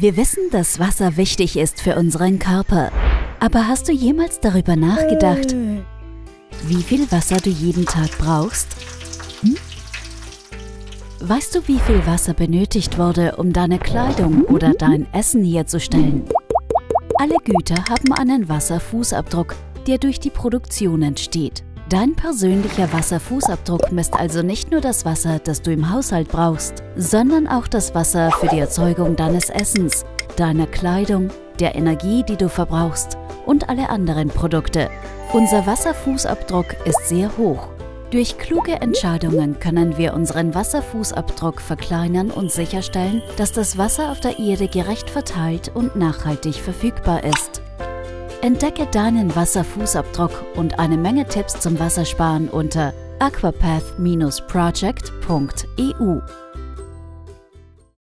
Wir wissen, dass Wasser wichtig ist für unseren Körper. Aber hast du jemals darüber nachgedacht, wie viel Wasser du jeden Tag brauchst? Hm? Weißt du, wie viel Wasser benötigt wurde, um deine Kleidung oder dein Essen herzustellen? Alle Güter haben einen Wasserfußabdruck, der durch die Produktion entsteht. Dein persönlicher Wasserfußabdruck misst also nicht nur das Wasser, das du im Haushalt brauchst, sondern auch das Wasser für die Erzeugung deines Essens, deiner Kleidung, der Energie, die du verbrauchst und alle anderen Produkte. Unser Wasserfußabdruck ist sehr hoch. Durch kluge Entscheidungen können wir unseren Wasserfußabdruck verkleinern und sicherstellen, dass das Wasser auf der Erde gerecht verteilt und nachhaltig verfügbar ist. Entdecke deinen Wasserfußabdruck und eine Menge Tipps zum Wassersparen unter aquapath-project.eu.